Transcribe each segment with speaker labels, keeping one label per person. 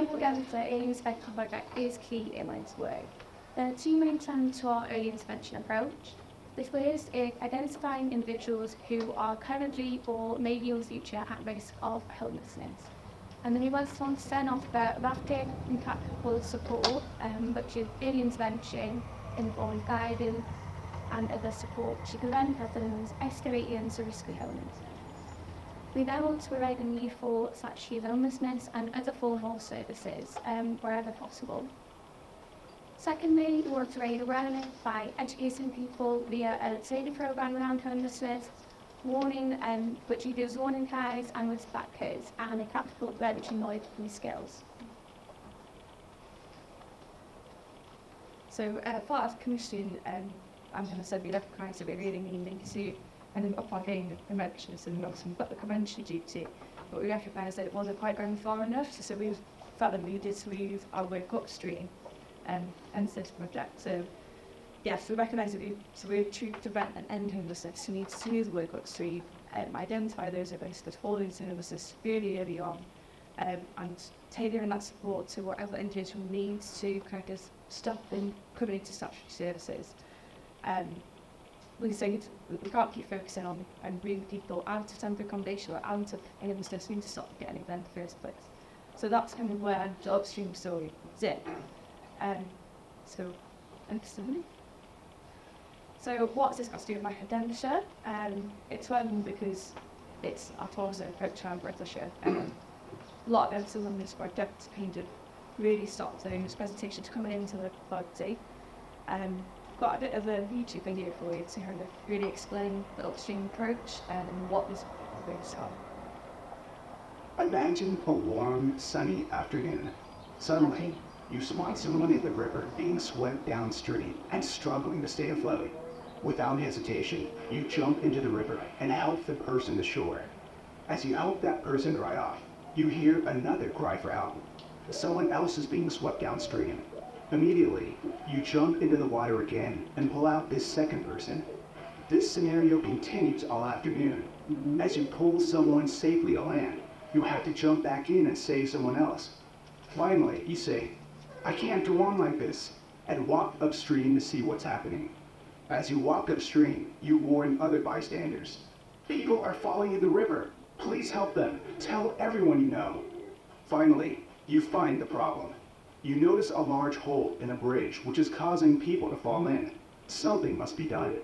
Speaker 1: I put together the early intervention project is key in to work. There are two main trends to our early intervention approach. The first is identifying individuals who are currently or maybe in the future at risk of homelessness. And then we want to then offer rapid and support, um, which is early intervention, informed guidance, and other support to prevent persons escalating to risky of illness. We then want to provide a need for statutory homelessness and other form of services um, wherever possible. Secondly, we want to raise awareness by educating people via a training program around homelessness, warning, um, which includes warning cards and risk factors, and a practical prevention knowledge and skills.
Speaker 2: So uh, for us commission, um, I'm going to say we recognise that we really need to and then up our game the conventions and not some but the convention duty. But we recognised that it wasn't quite going far enough, so, so we felt that we needed to move our work upstream um, and this project. So yes, we recognise that we, so we're true to prevent an end homelessness. We need to do the work upstream and identify those at risk that fall into homelessness really early on um, and tailoring that support to whatever individual needs to kind of stop them coming into statutory services. Um, inside, we can't keep focusing on and bring people out of temporary accommodation or out of anything so we need to stop getting them in the first place. So that's kind of where the upstream story is in. Um, so, and somebody. So what's this got to do with my Hadenshire? Um, it's one because it's our torso approach around Britisher and a lot of emphasis on this project kind of really stopped those presentations coming into the party. Um, got a bit of a YouTube video for you to kind of really explain the upstream approach and what this is
Speaker 3: are. Imagine a warm, sunny afternoon. Suddenly, you spot someone in the river being swept downstream and struggling to stay afloat. Without hesitation, you jump into the river and help the person to shore. As you help that person dry off, you hear another cry for help. Someone else is being swept downstream. Immediately, you jump into the water again and pull out this second person. This scenario continues all afternoon. As you pull someone safely to land, you have to jump back in and save someone else. Finally, you say, I can't go on like this, and walk upstream to see what's happening. As you walk upstream, you warn other bystanders. People are falling in the river. Please help them. Tell everyone you know. Finally, you find the problem. You notice a large hole in a bridge which is causing people to fall in. Something must be done.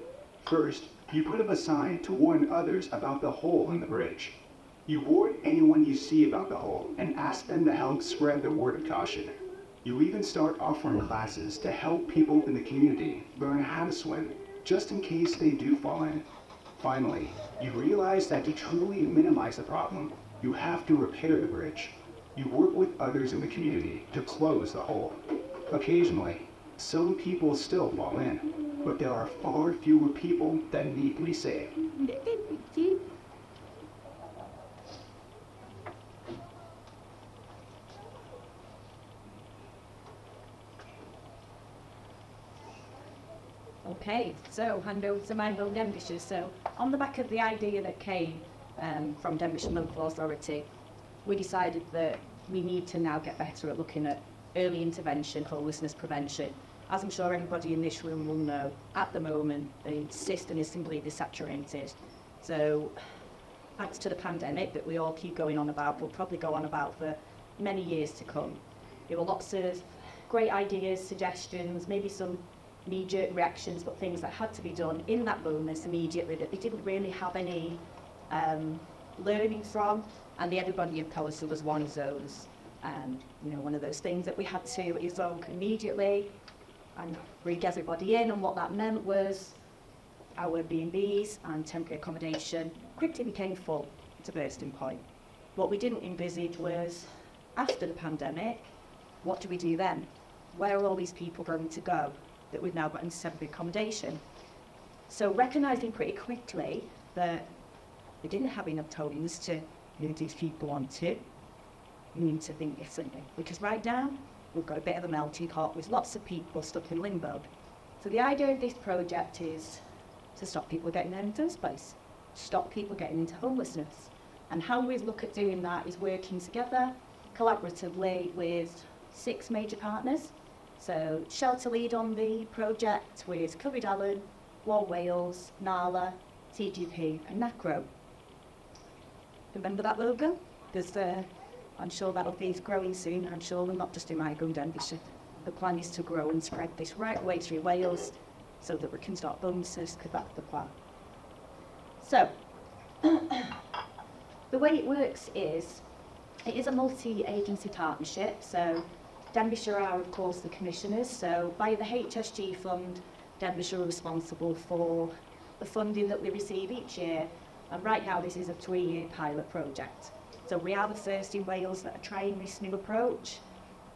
Speaker 3: First, you put up a sign to warn others about the hole in the bridge. You warn anyone you see about the hole and ask them to help spread the word of caution. You even start offering classes to help people in the community learn how to swim, just in case they do fall in. Finally, you realize that to truly minimize the problem, you have to repair the bridge. You work with others in the community to close the hole. Occasionally, some people still fall in, but there are far fewer people that need to be saved.
Speaker 4: Okay, so hand over to Mindville Denbighshire. So on the back of the idea that came um, from Denbighshire Local Authority we decided that we need to now get better at looking at early intervention, homelessness prevention. As I'm sure everybody in this room will know, at the moment, the system is completely saturated. So, thanks to the pandemic that we all keep going on about, we'll probably go on about for many years to come. There were lots of great ideas, suggestions, maybe some knee-jerk reactions, but things that had to be done in that moment immediately that they didn't really have any um, learning from and the Everybody of Council was one of those. And, you know, one of those things that we had to evoke immediately and bring everybody in. And what that meant was our B&Bs and temporary accommodation quickly became full to bursting point. What we didn't envisage was, after the pandemic, what do we do then? Where are all these people going to go that we've now got into temporary accommodation? So recognising pretty quickly that we didn't have enough homes to move these people onto, we need to think differently. Because right now, we've got a bit of a melting pot with lots of people stuck in limbo. So the idea of this project is to stop people getting there in the stop people getting into homelessness. And how we look at doing that is working together, collaboratively with six major partners. So Shelter Lead on the project with Clwyd Alyn, Warm Wales, NALA, TGP and NACRO. Remember that logo? Because uh, I'm sure that'll be growing soon. I'm sure we're not just in my Denbighshire. The plan is to grow and spread this right way through Wales so that we can start bonuses because that's the plan. So, the way it works is, it is a multi-agency partnership, so Denbighshire are of course the commissioners, so by the HSG fund, Denbighshire are responsible for the funding that we receive each year, and right now this is a three-year pilot project. So we are the first in Wales that are trying this new approach,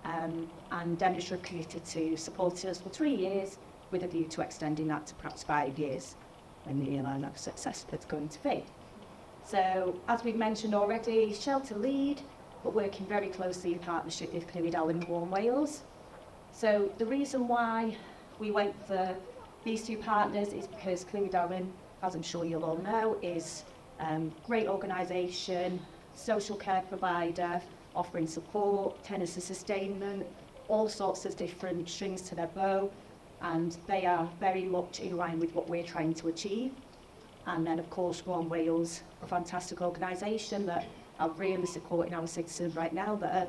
Speaker 4: um, and Denbighshire are committed to supporting us for three years with a view to extending that to perhaps five years when the airline of success that's going to be. So, as we've mentioned already, Shelter Lead, but working very closely in partnership with Clwyd Alyn Warm Wales. So, the reason why we went for these two partners is because Clwyd Alyn, as I'm sure you'll all know, is um, great organisation, social care provider, offering support, tenancy sustainment, all sorts of different strings to their bow, and they are very much in line with what we're trying to achieve. And then, of course, Warm Wales, a fantastic organisation that are really supporting our citizens right now that are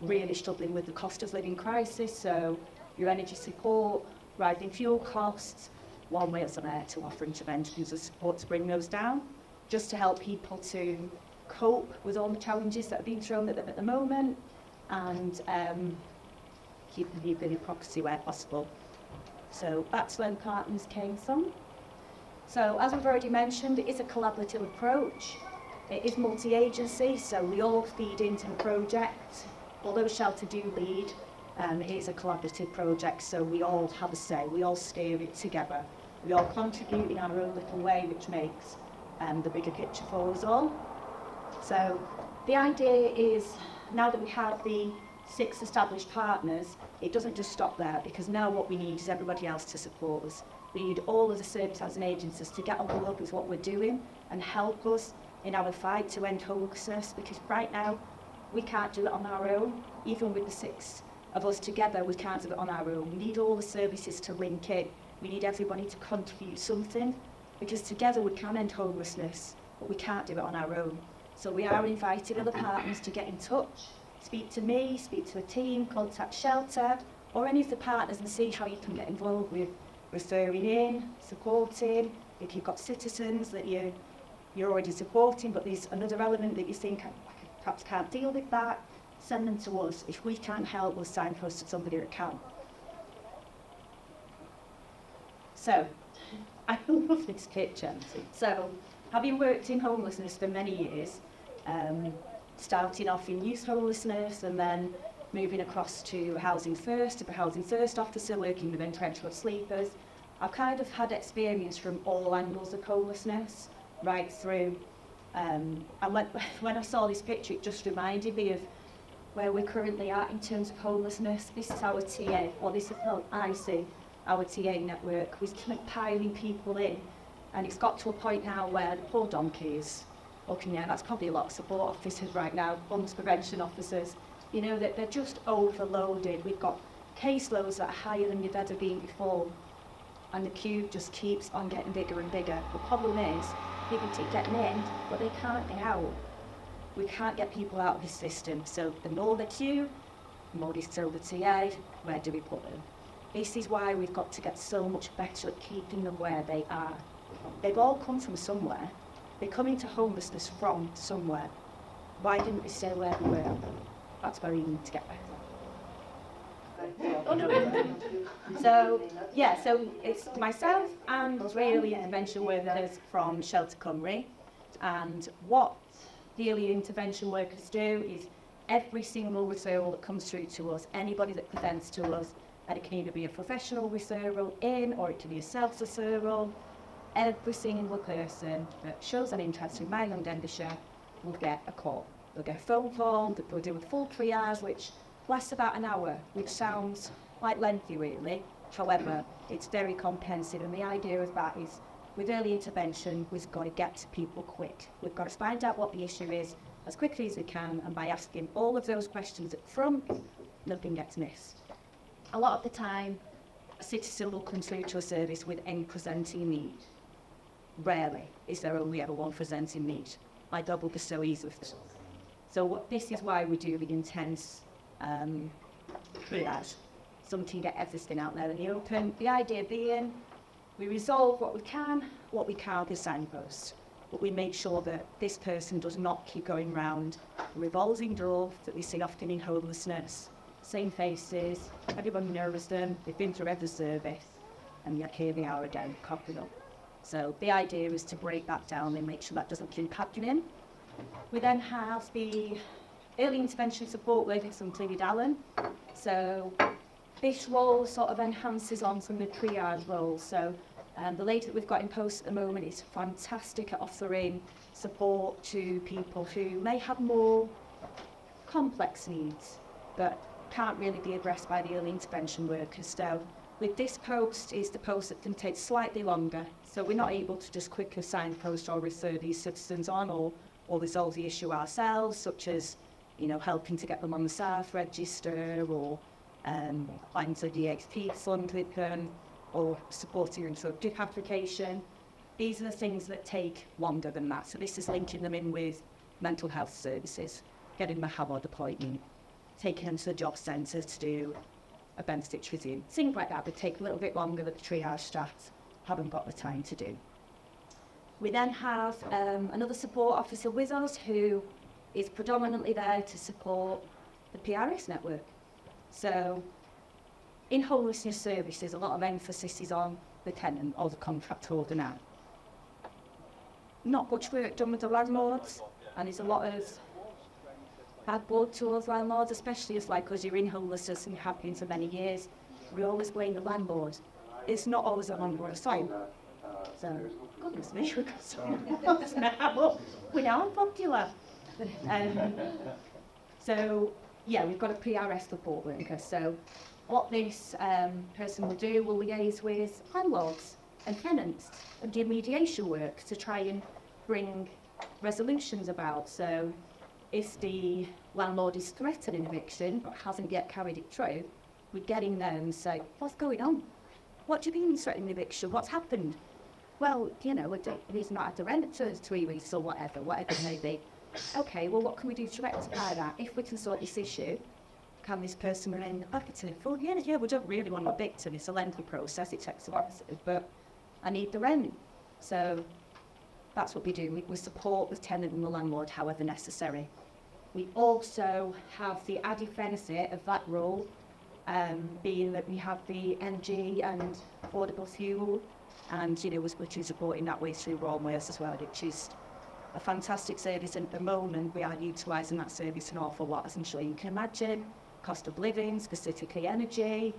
Speaker 4: really struggling with the cost of living crisis. So your energy support, rising fuel costs, Warm Wales are there to offer interventions and support to bring those down, just to help people to cope with all the challenges that are being thrown at them at the moment and um, keep the people in property where possible. So that's the partners came from. So as we've already mentioned, it is a collaborative approach. It is multi-agency, so we all feed into the project. Although Shelter do lead, um, it is a collaborative project, so we all have a say. We all steer it together. We all contribute in our own little way, which makes um, the bigger picture for us all. So the idea is, now that we have the six established partners, it doesn't just stop there because now what we need is everybody else to support us. We need all of the services and agencies to get on board with what we're doing and help us in our fight to end homelessness because right now we can't do it on our own. Even with the six of us together, we can't do it on our own. We need all the services to link in. We need everybody to contribute something because together we can end homelessness, but we can't do it on our own. So we are inviting other partners to get in touch, speak to me, speak to a team, contact Shelter, or any of the partners and see how you can get involved with referring in, supporting, if you've got citizens that you, you're already supporting, but there's another element that you think perhaps can't deal with that, send them to us. If we can't help, we'll signpost to somebody that can. So, I love this picture. So, having worked in homelessness for many years, um, starting off in youth homelessness and then moving across to Housing First, to be Housing First officer, working with entrenched sleepers. I've kind of had experience from all angles of homelessness, right through. Um, and when, when I saw this picture, it just reminded me of where we're currently at in terms of homelessness. This is our TA, or this is how I see our TA network. Of piling people in, and it's got to a point now where the poor donkeys, looking at, that's probably a lot of support officers right now, homeless prevention officers, you know, that they're just overloaded. We've got caseloads that are higher than you've ever been before, and the queue just keeps on getting bigger and bigger. The problem is, people keep getting in, but they can't get out. We can't get people out of the system, so the more the queue, the more they still the TA, where do we put them? This is why we've got to get so much better at keeping them where they are. They've all come from somewhere, They're coming to homelessness from somewhere. Why didn't we stay where we were? That's where we need to get better. So, yeah, so it's myself and early intervention workers from Shelter Cymru. And what the early intervention workers do is every single referral that comes through to us, anybody that presents to us, and it can either be a professional referral in or it can be a self-referral. Every single person that shows an interest in my young Denbighshire will get a call. They'll get a phone call, they'll do a full triage, which lasts about an hour, which sounds quite lengthy really. However, it's very comprehensive, and the idea of that is with early intervention, we've got to get to people quick. We've got to find out what the issue is as quickly as we can and by asking all of those questions up front, nothing gets missed. A lot of the time, a citizen will come through to a service with any presenting need. Rarely is there only ever one presenting need. My will be so easy with. So what, this is why we do the intense um, triage. So to get everything out there in the open. The idea being, we resolve what we can, what we can't is signpost. But we make sure that this person does not keep going round the revolving door that we see often in homelessness. Same faces, everyone knows them, they've been through every service, and yet here they are again, copying up. So the idea is to break that down and make sure that doesn't keep happening. We then have the early intervention support working from Clwyd Alyn. So this role sort of enhances on from the triage role. So um, the lady that we've got in post at the moment is fantastic at offering support to people who may have more complex needs, but can't really be addressed by the early intervention workers. So with this post is the post that can take slightly longer. So we're not able to just quickly signpost or refer these citizens on or, or resolve the issue ourselves, such as you know, helping to get them on the SARTH register or um, applying to the DHP fund with them or supporting your instructive application. These are the things that take longer than that. So this is linking them in with mental health services, getting them a HAWARD appointment, taking them to the job centre to do a bend stitch resume. Things like that would take a little bit longer than the triage staff haven't got the time to do. We then have um, another support officer with us who is predominantly there to support the PRS network. So in homelessness services, a lot of emphasis is on the tenant or the contract holder now. Not much work done with the landlords, and there's a lot of bad blood towards landlords, especially as like because you're in homelessness and you have been for many years. We always blame the landlord. It's not always the landlord's fault. So, goodness me, we've got some now. We are popular. Um, so, yeah, we've got a PRS support worker. So, what this um, person will do will liaise with landlords and tenants and do mediation work to try and bring resolutions about. So, if the landlord is threatening eviction but hasn't yet carried it through, we're getting there and say, what's going on? What do you mean threatening eviction? What's happened? Well, you know, he's not had the rent for three weeks or whatever, whatever it may be. Okay, well, what can we do to rectify that? If we can sort this issue, can this person remain negative? Well, yeah, yeah, we don't really want to a victim. It's a lengthy process. It takes a while, but I need the rent. So that's what we do. We, we support the tenant and the landlord however necessary. We also have the added benefit of that role um, being that we have the energy and affordable fuel and, you know, which is supporting that way through Warm Wales as well, which is a fantastic service. And at the moment we are utilising that service an awful lot as I'm sure you can imagine. Cost of living specifically energy.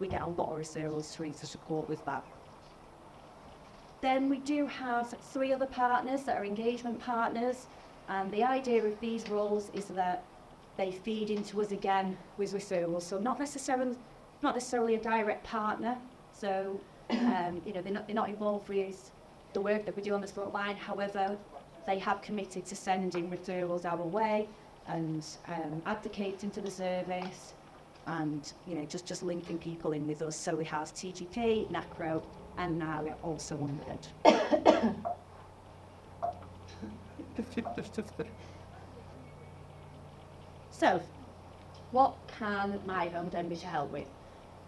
Speaker 4: We get a lot of referrals through to support with that. Then we do have three other partners that are engagement partners and the idea of these roles is that they feed into us again with referrals. So not necessarily not necessarily a direct partner. So um, you know they're not, they're not involved with the work that we do on the front line. However they have committed to sending referrals our way and um, advocating to the service and you know just just linking people in with us. So we have TGP, NACRO and now we're also on so what can my home to help with?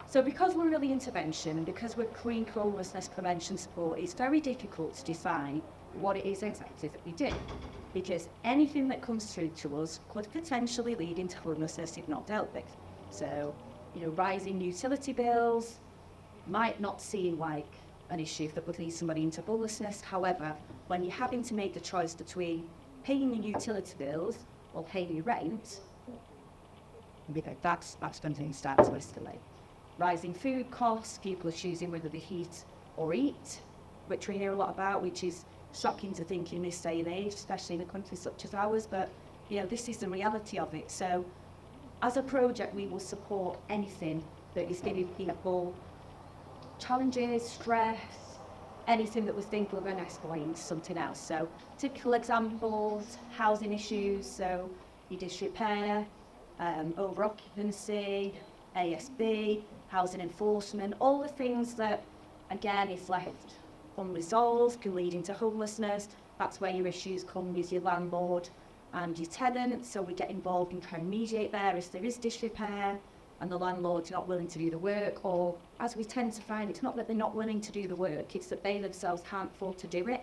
Speaker 4: So because we're really intervention because we're clean homelessness prevention support, it's very difficult to define what it is exactly that we do. Because anything that comes through to us could potentially lead into homelessness if not dealt with. So, you know, rising utility bills might not seem like an issue that would lead somebody into homelessness. However, when you're having to make the choice between paying your utility bills or paying your rent, that's, that's when things start to escalate. Rising food costs, people are choosing whether they heat or eat, which we hear a lot about, which is shocking to think in this day and age, especially in a country such as ours, but you know, this is the reality of it. So as a project, we will support anything that is giving people challenges, stress, anything that we think we're going to escalate into something else. So typical examples, housing issues, so your disrepair, um, over occupancy, ASB, housing enforcement, all the things that, again, if left unresolved, can lead into homelessness. That's where your issues come with your landlord and your tenant. So we get involved and try and mediate there if there is disrepair and the landlord's not willing to do the work, or as we tend to find, it's not that they're not willing to do the work, it's that they themselves can't afford to do it.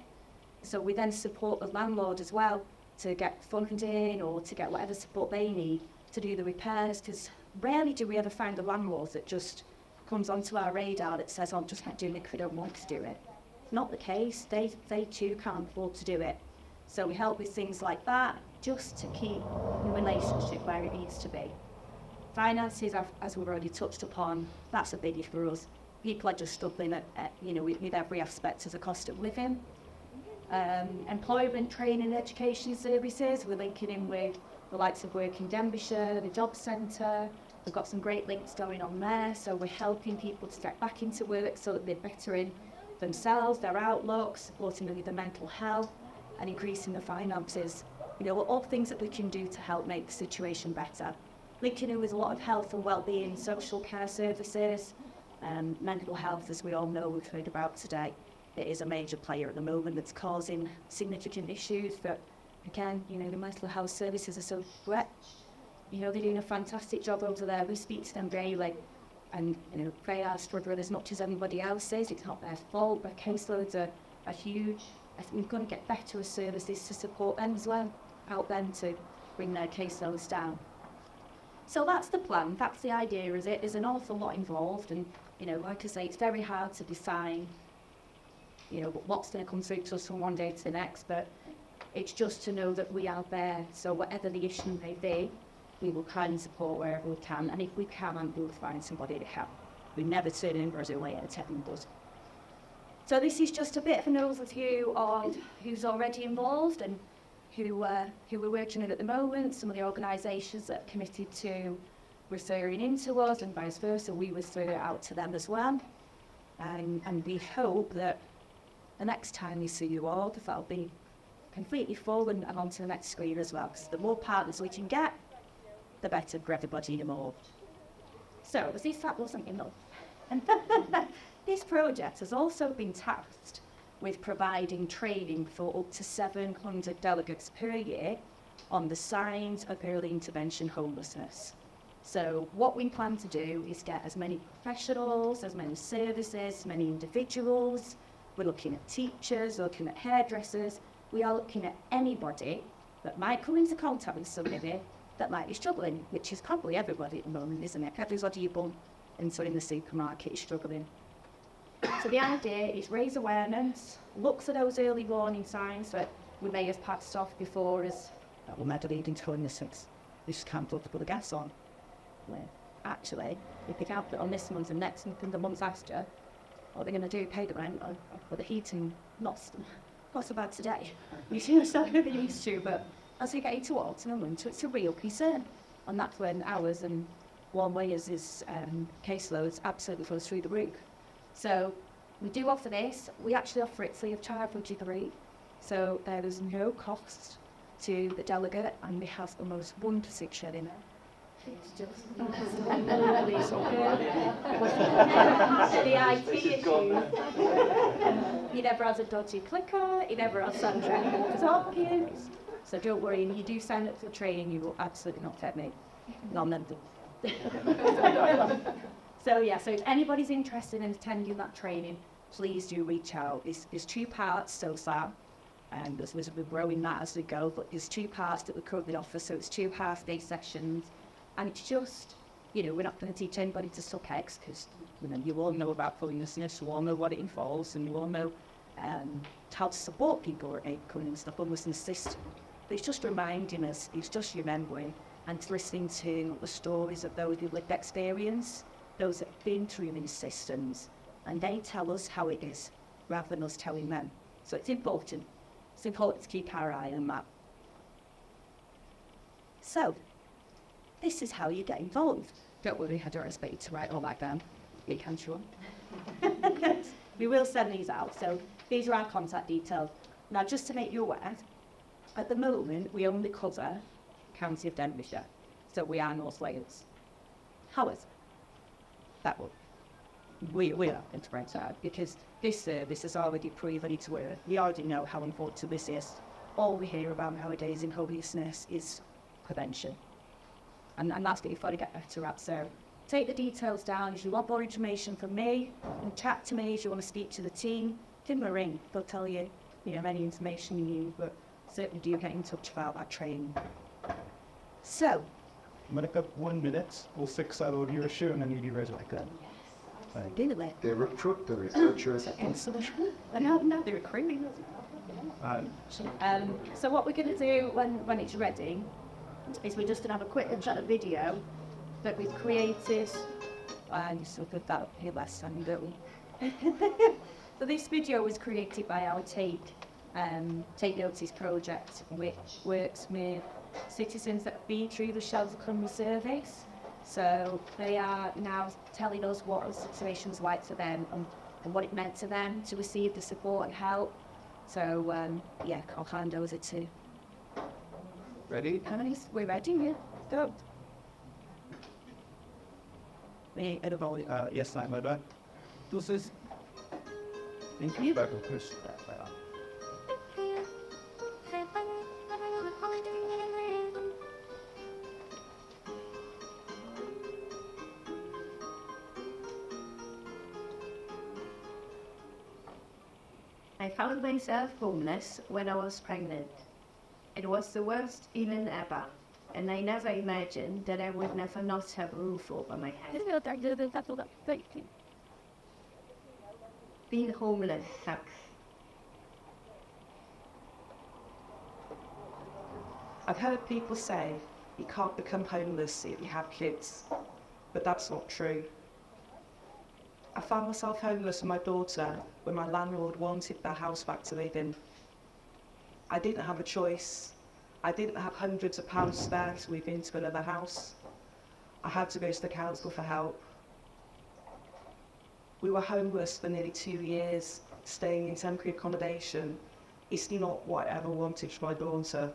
Speaker 4: So we then support the landlord as well to get funding or to get whatever support they need to do the repairs, because rarely do we ever find a landlord that just comes onto our radar that says, oh, I'm just not doing it because I don't want to do it. Not the case. They, they too can't afford to do it. So we help with things like that just to keep the relationship where it needs to be. Finances, as we've already touched upon, that's a biggie for us. People are just struggling at, at you know, with, with every aspect of the cost of living. Um, employment, training, education services, we're linking in with the likes of Work in Denbighshire, the Job Centre. We've got some great links going on there, so we're helping people to get back into work so that they're bettering themselves, their outlook, supporting their mental health, and increasing the finances. You know, all things that we can do to help make the situation better linking in with a lot of health and well-being, social care services, and mental health, as we all know, we've heard about today. It is a major player at the moment that's causing significant issues. But again, you know, the mental health services are so stretched. You know, they're doing a fantastic job over there. We speak to them daily. And, you know, they are struggling as much as everybody else is. It's not their fault. but caseloads are, are huge. I think we've got to get better services to support them as well. Help them to bring their caseloads down. So that's the plan, that's the idea, is it? There's an awful lot involved and, you know, like I say, it's very hard to define, you know, what's going to come through to us from one day to the next, but it's just to know that we are there. So whatever the issue may be, we will and support wherever we can, and if we can't, we'll find somebody to help. We never turn in away at a technical So this is just a bit of an overview of who's already involved and who, uh, who we're working with at the moment, some of the organisations that are committed to referring into us and vice versa, we refer it out to them as well. And, and we hope that the next time we see you all, that'll be completely full and, and onto the next screen as well. Because the more partners we can get, the better for everybody involved. So, as if that wasn't enough, and this project has also been tasked with providing training for up to 700 delegates per year on the signs of early intervention homelessness. So what we plan to do is get as many professionals, as many services, many individuals. We're looking at teachers, we're looking at hairdressers. We are looking at anybody that might come into contact with somebody that might be struggling, which is probably everybody at the moment, isn't it? Everybody you bump into in the supermarket is struggling. So the idea is raise awareness, look for those early warning signs that we may have passed off before as that will never lead into innocence. This can't put the gas on. Well, actually, they can't put on this month and next month and the month after, what are they're going to do, pay the rent or, or the heating, not, not so bad today. You see, it's not really used to, but as we get into autumn and winter, it's a real concern. And that's when ours and one way is, is um, caseloads absolutely goes through the roof. So we do offer this. We actually offer it free of charge for G3. So there is no cost to the delegate and we have the most wonderful shed in it. It's just absolutely so the IT issue. he never has a dodgy clicker, he never has Sandra Hopkins. So don't worry, if you do sign up for training, you will absolutely not get me. None of them. So yeah, so if anybody's interested in attending that training, please do reach out. It's, there's two parts so far, and there's, we're growing that as we go, but there's two parts that we currently offer, so it's two half-day sessions, and it's just, you know, we're not going to teach anybody to suck eggs, because, you know, you all know about homelessness, you all know what it involves, and you all know um, how to support people who are coming into the homelessness system. But it's just reminding us, it's just remembering, and listening to the stories of those who've lived experience, those that have been through these systems, and they tell us how it is, rather than us telling them. So it's important. It's important to keep our eye on that. So, this is how you get involved. Don't worry, I don't expect you to write all that down. You can, sure. we will send these out. So these are our contact details. Now, just to make you aware, at the moment, we only cover County of Denbighshire. So we are North Wales. However, that will we, are going to because this service has already proven its worth. We already know how important this is. All we hear about nowadays in homelessness is prevention. And, and that's what you've got to get better at. So take the details down. If you want more information from me, and chat to me. If you want to speak to the team, give them a ring. They'll tell you, you know, any information you need, but certainly do get in touch about that training. So,
Speaker 5: I'm gonna cut one minute. We'll fix that audio issue and then you'll be ready like that.
Speaker 4: do it.
Speaker 3: They recruit the researchers.
Speaker 4: Excellent. And now, now they're recruiting.
Speaker 5: Uh,
Speaker 4: Um, so what we're going to do when, when it's ready is we're just going to have a quick chat video that we've created. And so put that up here last time, don't so this video was created by our Take, um, Take Notice project, which works with citizens that have been through the Shelter Cymru Service. So they are now telling us what the situation's like for them and, and what it meant to them to receive the support and help. So um, yeah, I'll hand over to
Speaker 3: Ready?
Speaker 4: We're ready, yeah. Go. Me volley.
Speaker 5: uh, yes, I'm ready.
Speaker 3: This is
Speaker 5: Thank you. Back of
Speaker 1: I found myself homeless when I was pregnant. It was the worst feeling ever, and I never imagined that I would never not have a roof over my head. Being homeless sucks.
Speaker 6: I've heard people say you can't become homeless if you have kids, but that's not true. I found myself homeless with my daughter when my landlord wanted the house back to live in. I didn't have a choice. I didn't have hundreds of pounds spare to move into another house. I had to go to the council for help. We were homeless for nearly two years, staying in temporary accommodation. It's not what I ever wanted for my daughter.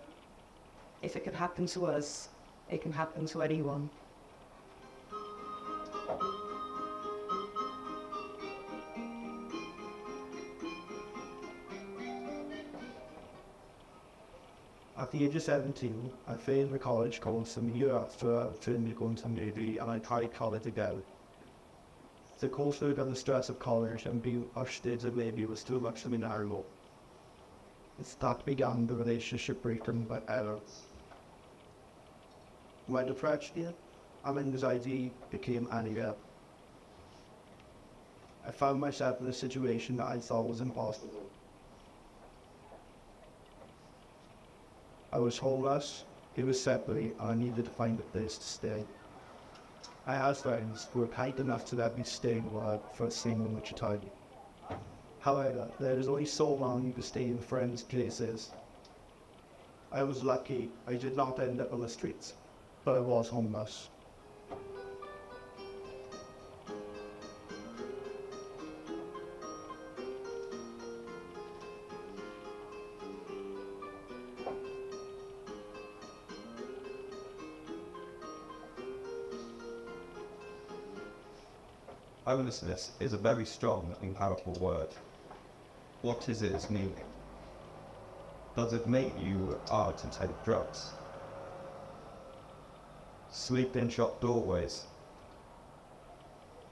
Speaker 6: If it can happen to us, it can happen to anyone.
Speaker 5: The age of 17, I failed my college course and a year after I finished going to Navy and I tried college again. The coursework and the stress of college and being ushered into Navy was too much for me now. It's that began the relationship breaking by errors. My depression and anxiety became anger. I found myself in a situation that I thought was impossible. I was homeless, he was separate, and I needed to find a place to stay. I asked friends who were kind enough to let me stay while I first seen in Wichita. However, there is only so long you can stay in friends' places. I was lucky I did not end up on the streets, but I was homeless.
Speaker 7: Homelessness is a very strong and powerful word. What is its meaning? Does it make you hard to take drugs? Sleep in shop doorways.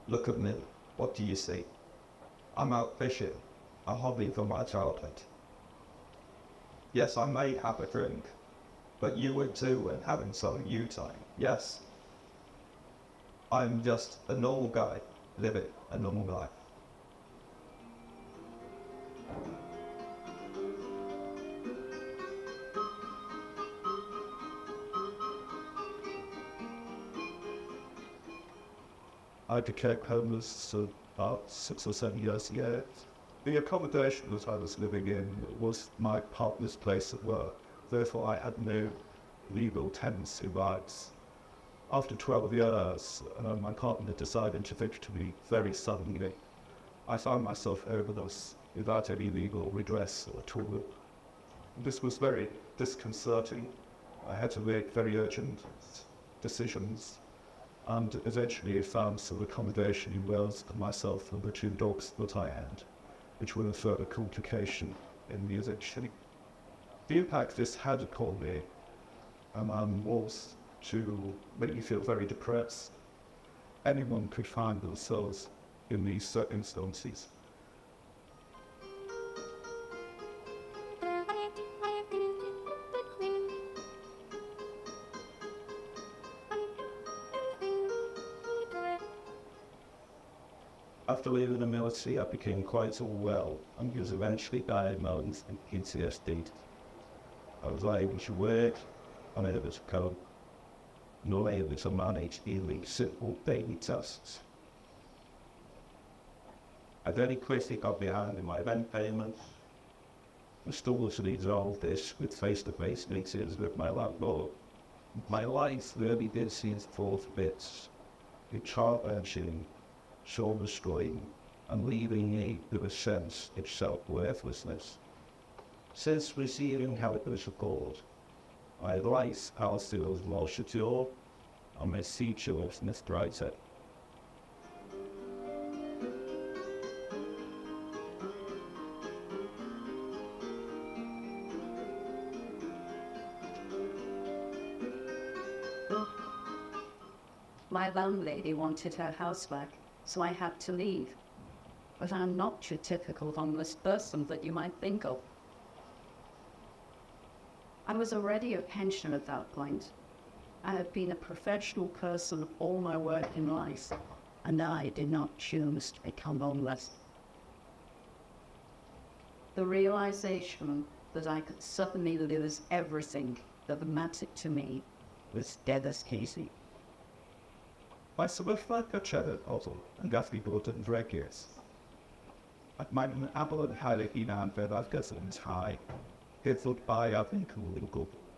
Speaker 7: Look at me. What do you see? I'm out fishing, a hobby from my childhood. Yes, I may have a drink, but you would too and having some you time. Yes. I'm just a normal guy living a normal life.
Speaker 5: I became homeless about six or seven years ago. The accommodation that I was living in was my partner's place of work, therefore I had no legal tenancy rights. After 12 years, uh, my partner decided to evict me very suddenly. I found myself homeless without any legal redress at all. This was very disconcerting. I had to make very urgent decisions and eventually found some accommodation in Wales for myself and the two dogs that I had, which were a further complication in the addiction. The impact this had upon me um, was to make you feel very depressed. Anyone could find themselves in these circumstances. After leaving the military, I became quite unwell and was eventually diagnosed with PTSD. I was able to work, cope, nor able to manage even simple daily tasks. I very quickly got behind in my rent payments. I to resolve this with face-to-face meetings with my landlord. My life really did seem to fall to bits. It heart-wrenching, soul-destroying, and leaving me with a sense of self-worthlessness. Since receiving help support, my life has feels more secure, and my future is brighter.
Speaker 4: My landlady wanted her house back, so I had to leave. But I'm not your typical homeless person that you might think of. I was already a pensioner at that point. I had been a professional person all my working life, and I did not choose to become homeless. The realization that I could suddenly lose everything that mattered to me was devastating.
Speaker 5: Mae sefyllfa gartrefedd odl yn gallu bod yn fregus. Ac mae'n aml yn cael ei hunan fel ar bai a fe'n cwl i'w gwbl.